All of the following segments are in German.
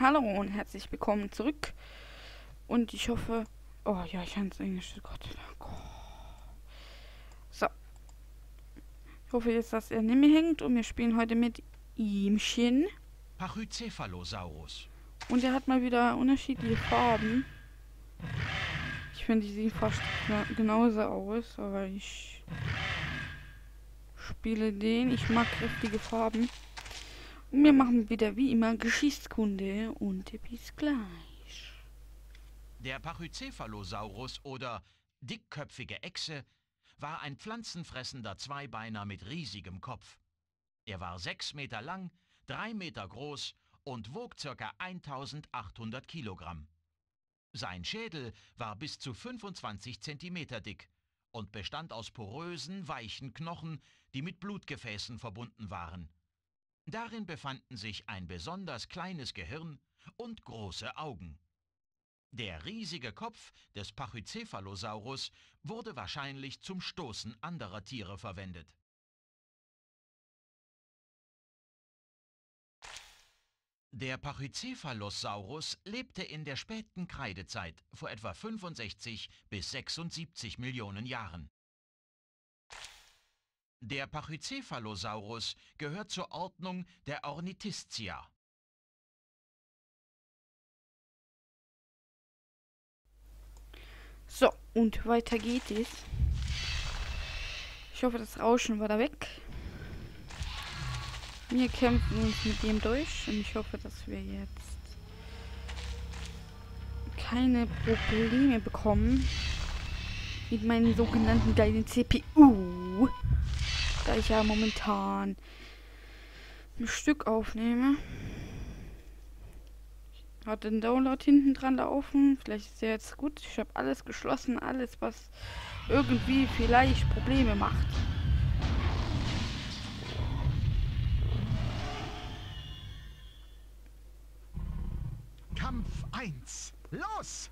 Hallo und herzlich willkommen zurück. Und ich hoffe. Oh ja, ich kann es Englisch. Gott. Gott. So. Ich hoffe jetzt, dass er nicht mehr hängt und wir spielen heute mit ihmchen. Pachycephalosaurus. Und er hat mal wieder unterschiedliche Farben. Ich finde, die sehen fast genauso aus, aber ich spiele den. Ich mag kräftige Farben. Wir machen wieder wie immer Geschichtskunde und bis gleich. Der Pachycephalosaurus oder dickköpfige Echse war ein pflanzenfressender Zweibeiner mit riesigem Kopf. Er war sechs Meter lang, drei Meter groß und wog ca. 1800 Kilogramm. Sein Schädel war bis zu 25 Zentimeter dick und bestand aus porösen, weichen Knochen, die mit Blutgefäßen verbunden waren. Darin befanden sich ein besonders kleines Gehirn und große Augen. Der riesige Kopf des Pachycephalosaurus wurde wahrscheinlich zum Stoßen anderer Tiere verwendet. Der Pachycephalosaurus lebte in der späten Kreidezeit vor etwa 65 bis 76 Millionen Jahren. Der Pachycephalosaurus gehört zur Ordnung der Ornithistia. So, und weiter geht es. Ich hoffe, das Rauschen war da weg. Wir kämpfen uns mit dem durch und ich hoffe, dass wir jetzt keine Probleme bekommen mit meinen sogenannten geilen CPU da ich ja momentan ein Stück aufnehme. Hat den Download hinten dran laufen. Vielleicht ist er jetzt gut. Ich habe alles geschlossen, alles was irgendwie vielleicht Probleme macht. Kampf 1. Los!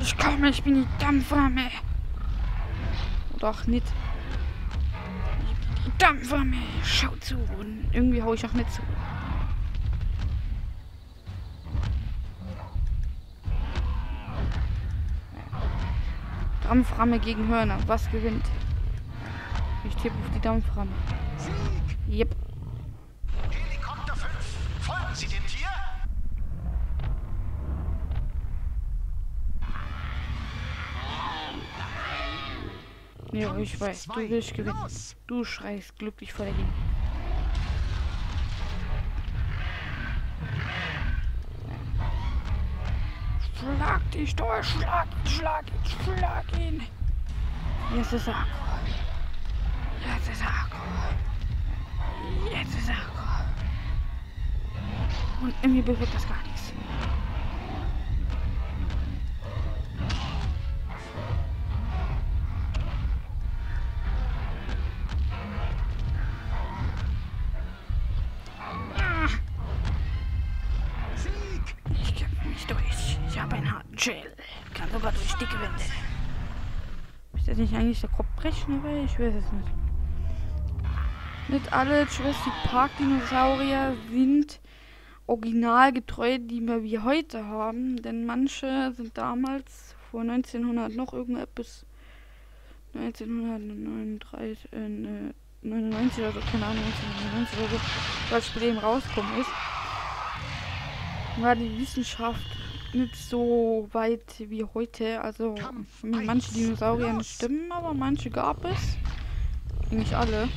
Ich komme, ich bin die Doch nicht. Dampfwärme, schau zu. Und irgendwie hau ich auch nicht zu. Dampframme gegen Hörner. Was gewinnt? Ich tippe auf die Dampframme. Yep. Ja, ich weiß, du willst gewinnen. Du schreist glücklich vor der Gegend. Schlag dich durch, schlag ihn, schlag ihn, schlag ihn. Jetzt ist er Akku. Jetzt ist er Akku. Jetzt ist er Akku. Und irgendwie bewegt das gar nichts. Chill. Kann sogar durch dicke Wände. Ist das nicht eigentlich der Kopf brechen? Ich weiß es nicht. Nicht alle Jurassic Park Dinosaurier sind originalgetreu, die wir heute haben. Denn manche sind damals vor 1900 noch irgendetwas 1939, äh, 99 oder so, keine Ahnung, 1999 oder so, als Spiel eben rausgekommen ist, war die Wissenschaft nicht so weit wie heute. Also manche Dinosaurier stimmen, aber manche gab es. Nicht alle.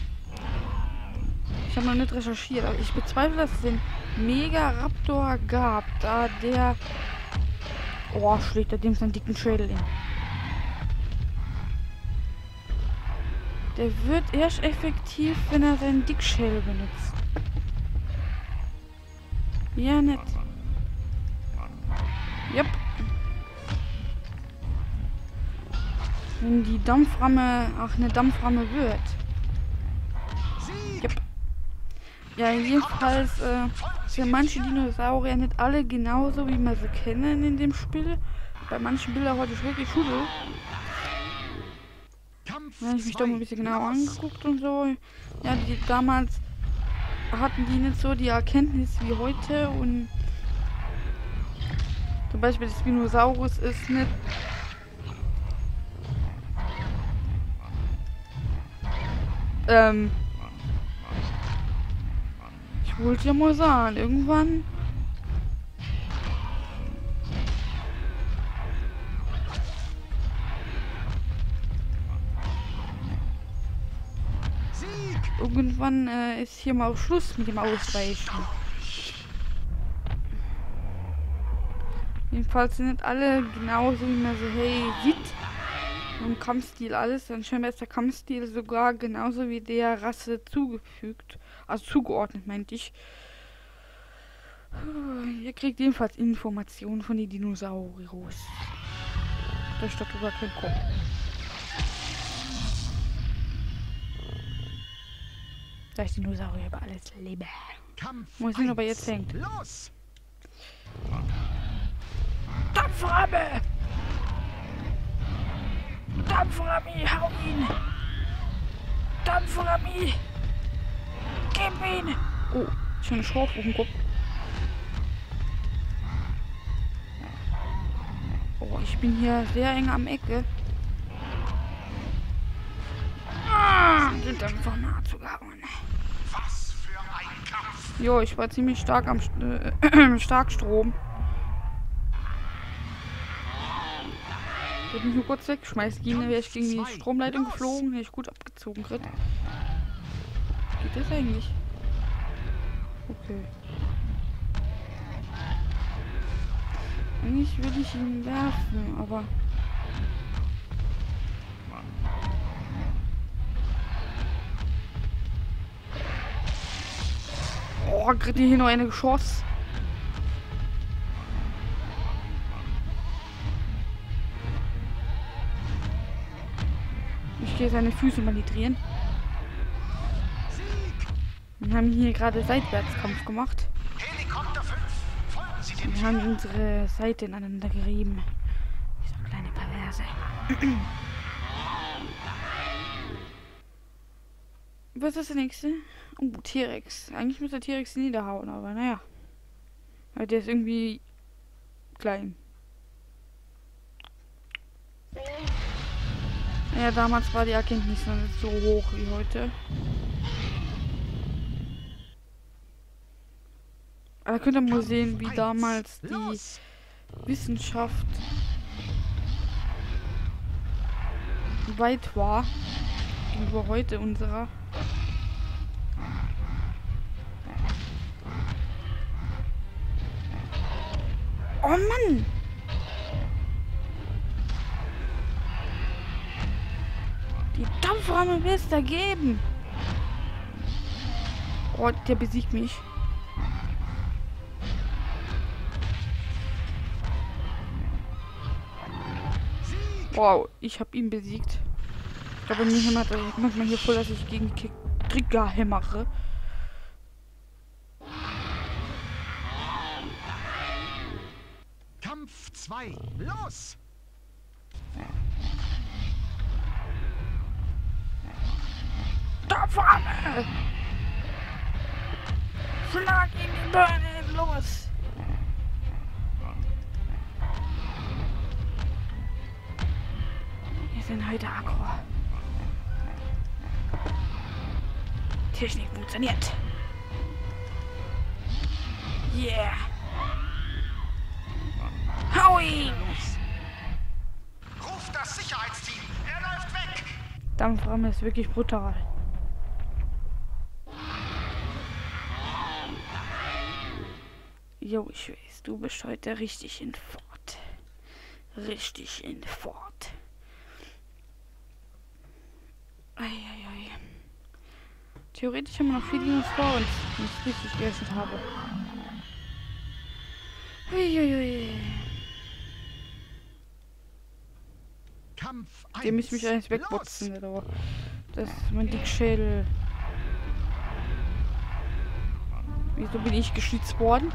Ich habe noch nicht recherchiert, aber ich bezweifle, dass es den Megaraptor gab, da der... Oh, schlägt er dem seinen dicken Schädel hin. Der wird erst effektiv, wenn er seinen Dickschädel benutzt. Ja, nett. Yep. Wenn die Dampframme auch eine Dampframme wird. Yep. Ja, jedenfalls äh, sind manche Dinosaurier nicht alle genauso, wie wir sie kennen in dem Spiel. Bei manchen Bildern heute ich wirklich Schule. Habe ich mich doch mal ein bisschen genauer angegucckt und so. Ja, die damals hatten die nicht so die Erkenntnis wie heute und zum Beispiel das Spinosaurus ist nicht ähm ich wollte ja mal sagen, irgendwann irgendwann äh, ist hier mal Schluss mit dem Ausweichen. Sind nicht alle genauso wie man so hey sieht. Im Kampfstil alles. Dann scheinbar ist der Kampfstil sogar genauso wie der Rasse zugefügt. Also zugeordnet, meinte ich. Ihr kriegt jedenfalls Informationen von den Dinosauriers. Da steht über kein Kopf. Da ich Dinosaurier über alles. Kampf Wo sind aber eins. jetzt hängt? Los! Dampframme! Dampframi, hau ihn! Dampframi! Gib ihn! Oh, schon eine Schraube auf dem Kopf. Oh, ich bin hier sehr eng am Ecke. Ah, den Dämpfer mal zugehauen. Was für ein Kampf! Jo, ich war ziemlich stark am St äh, Starkstrom. Hätte mich nur kurz gehen, dann wäre ich gegen die Stromleitung geflogen, hätte ich gut abgezogen kriegt. Geht das eigentlich? Okay. Eigentlich will ich ihn werfen, aber. Oh, kriegt hier noch eine Geschoss. Gehe seine Füße manitrieren. Wir haben hier gerade Seitwärtskampf gemacht. Helikopter 5, folgen Sie dem Wir haben unsere Seite ineinander gerieben. Wie so kleine Perverse. Was ist das nächste? Oh, T-Rex. Eigentlich müsste T-Rex niederhauen, aber naja. Weil der ist irgendwie klein. Ja, damals war die Erkenntnis noch nicht so hoch wie heute. Aber könnt ihr mal sehen, wie damals die! Wissenschaft weit war gegenüber heute unserer. Oh Mann! Die Dampframme will es da geben. Oh, der besiegt mich. Wow, ich habe ihn besiegt. Ich glaube, mir hämmert er manchmal hier voll, dass ich gegen Ki- Trigger hämmere. Kampf 2, los! Dampframme! Schlag ihn die Birne los! Wir sind heute aggro. Technik funktioniert. Yeah! Hau ihn! Ruf das Sicherheitsteam! Er läuft weg! Dampframme ist wirklich brutal. Jo, ich weiß, du bist heute richtig in Fort. Richtig in Fort. Eieiei. Theoretisch haben wir noch vier Dinos vor uns, wenn ich es richtig gerechnet habe. Uiuiui. Kampf 1, Den müsste mich eigentlich wegbotzen, aber das ist mein Dickschädel. Wieso bin ich geschützt worden?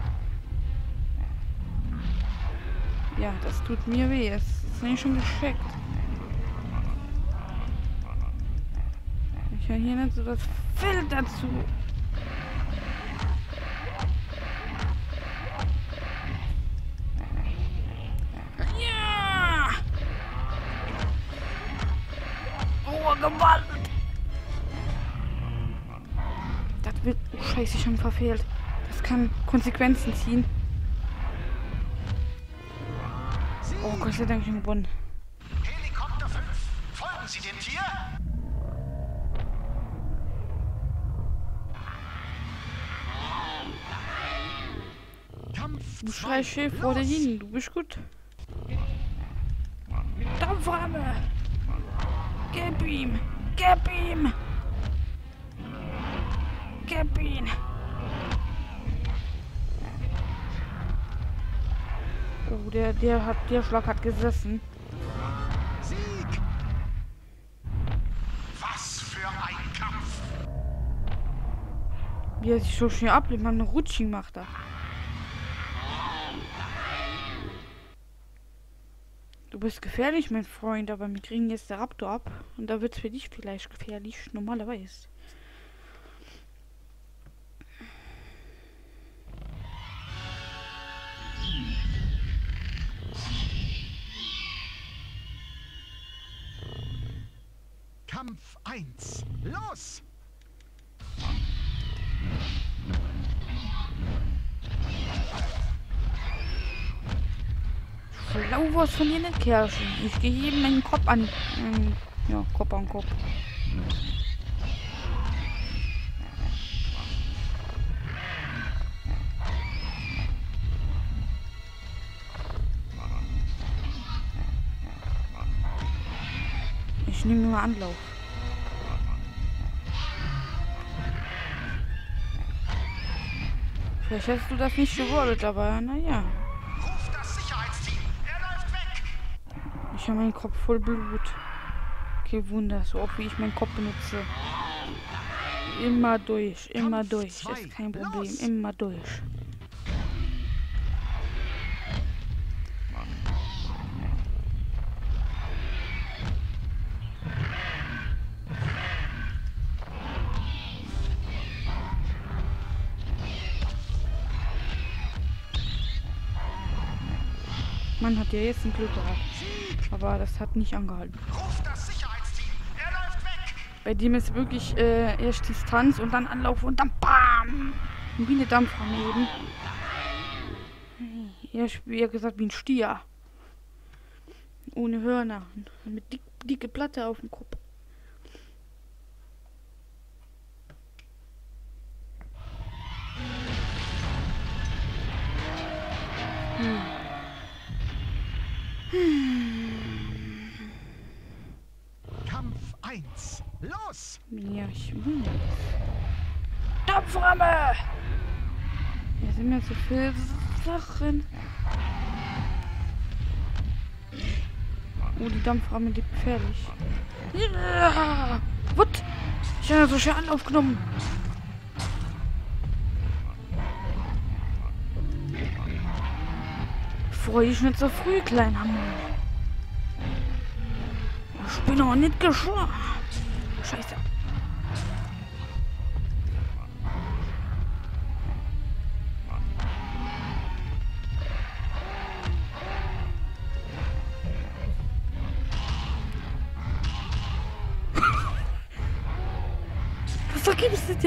Ja, das tut mir weh. Es ist nämlich schon gescheckt. Ich höre hier nicht so das Feld dazu. Ja! Oh, Gewalt! Das wird... Oh, scheiße, schon verfehlt. Das kann Konsequenzen ziehen. Gott sei Dank, ich bin gewonnen. Helikopter 5, folgen Sie dem Tier? Kampf Du schreist schön vor dir hin, du bist gut. Dampframme! Gib ihm! Gib ihm! Gib ihn! Der, der hat, der Schlag hat gesessen. Sieg! Was für ein Kampf! Wie er sich so schnell ablehnt, man Rutsching macht er. Du bist gefährlich, mein Freund, aber wir kriegen jetzt der Raptor ab. Und da wird es für dich vielleicht gefährlich, normalerweise. Kampf 1, los! Schlau was von dir nicht, Kerlchen. Ich gehe jedem meinen Kopf an. Ähm, ja, Kopf an Kopf. Ich nehme nur Anlauf. Vielleicht hast du das nicht gewollt, aber naja. Ruf das Sicherheitsteam! Er läuft weg! Ich habe meinen Kopf voll Blut. Kein Wunder, so oft wie ich meinen Kopf benutze. Immer durch, immer durch. zwei, Ist kein Problem, immer durch. Man hat ja jetzt ein Glück gehabt. Aber das hat nicht angehalten. Er! Bei dem ist wirklich äh, erst Distanz und dann Anlauf und dann BAM! Wie eine Dampframme eben. Erst, wie er gesagt, wie ein Stier. Ohne Hörner. Mit dick, dicke Platte auf dem Kopf. Ja, ich wundere mich. Dampframme! Hier sind mir so viele Sachen. Oh, die Dampframme, die gefährlich. Ja! Was? Ich habe so schön Anlauf genommen. Freue dich nicht so früh, kleiner Mann. Ich bin noch nicht geschlagen. Scheiße.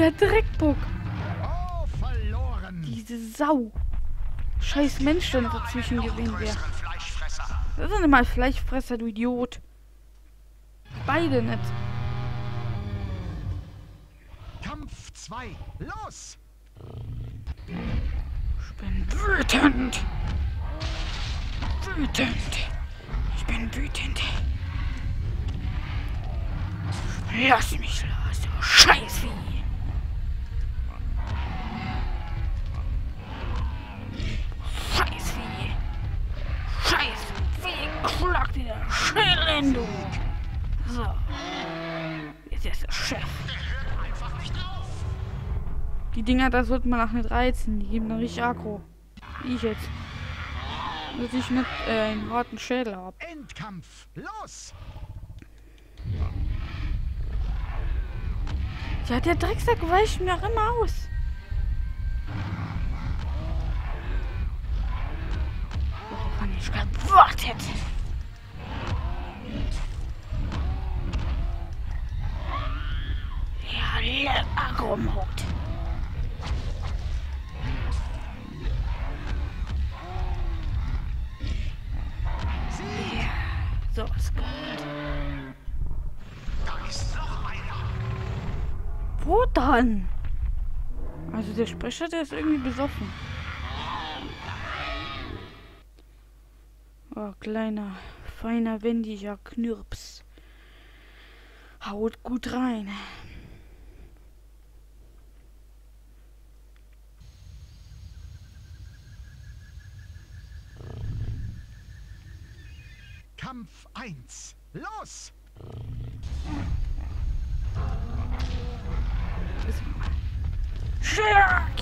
Dir, Dreckbock? Oh, verloren! Diese Sau. Scheiß Mensch, dazwischen Noch gewesen wäre. Das nicht mal Fleischfresser, du Idiot. Beide nicht. Kampf 2, los! Ich bin wütend. Wütend. Ich bin wütend. Lass mich los, du Scheißvieh. Scheißvieh. Schlag dir der Schädel in, du. So. Jetzt ist der Chef. Der hört einfach nicht auf! Die Dinger, das sollte man auch nicht reizen. Die geben dann richtig aggro. Wie ich jetzt. Dass ich nicht äh, einen harten Schädel hab. Endkampf, los! Ja, der Drecksack weicht mir auch immer aus. man nicht gewartet. Ja, lecker Mode. Ja, ist noch. Wo dann? Also der Sprecher, der ist irgendwie besoffen. Kleiner, feiner, wendiger Knirps. Haut gut rein. Kampf 1. Los! Schlag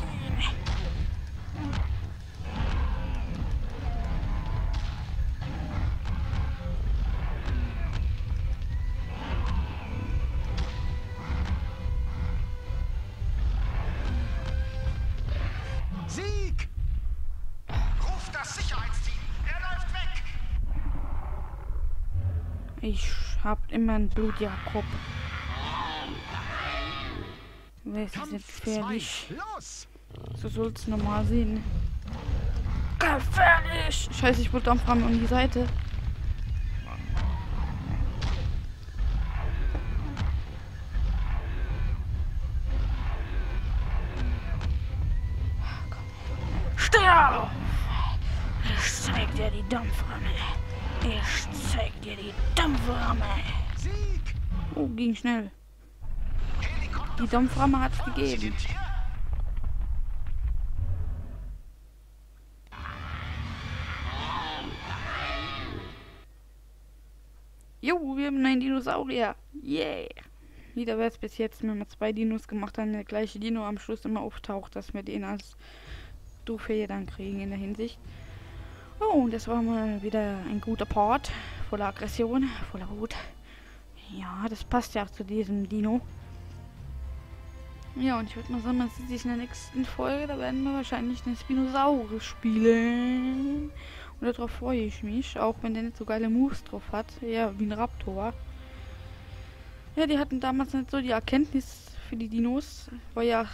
Ich hab immer einen Blutjakob. Wer ist jetzt gefährlich? 2. Los! So soll's normal sehen. Gefährlich! Scheiße, ich wollte Dampfrahmen um die Seite. Steh auf! Ich zeig dir die Dampframme. Ich zeig dir die Dampframme. Sieg! Oh, ging schnell. Die Dampframme hat's gegeben. Jo, wir haben einen Dinosaurier. Yeah. Wieder wär's bis jetzt, wenn wir zwei Dinos gemacht haben, der gleiche Dino am Schluss immer auftaucht, dass wir den als Trophäe dann kriegen in der Hinsicht. Oh, und das war mal wieder ein guter Part. Voller Aggression, voller Wut. Ja, das passt ja auch zu diesem Dino. Ja, und ich würde mal sagen, man sieht sich in der nächsten Folge. Da werden wir wahrscheinlich den Spinosaurus spielen. Und darauf freue ich mich, auch wenn der nicht so geile Moves drauf hat. Ja, wie ein Raptor. Ja, die hatten damals nicht so die Erkenntnis für die Dinos. War ja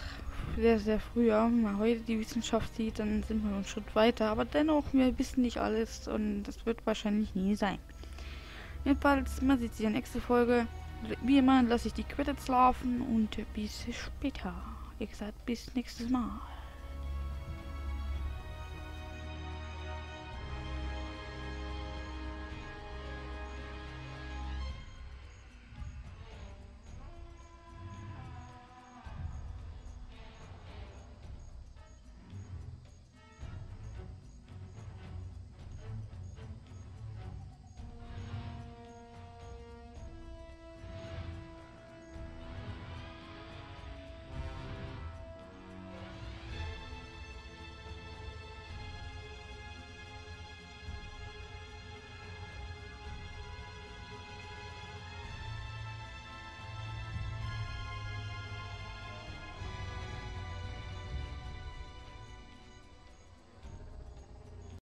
sehr, sehr früher. Wenn man heute die Wissenschaft sieht, dann sind wir einen Schritt weiter. Aber dennoch, wir wissen nicht alles und das wird wahrscheinlich nie sein. Jedenfalls, man sieht sich in der nächsten Folge. Wie immer lasse ich die Credits laufen und bis später. Wie gesagt, bis nächstes Mal.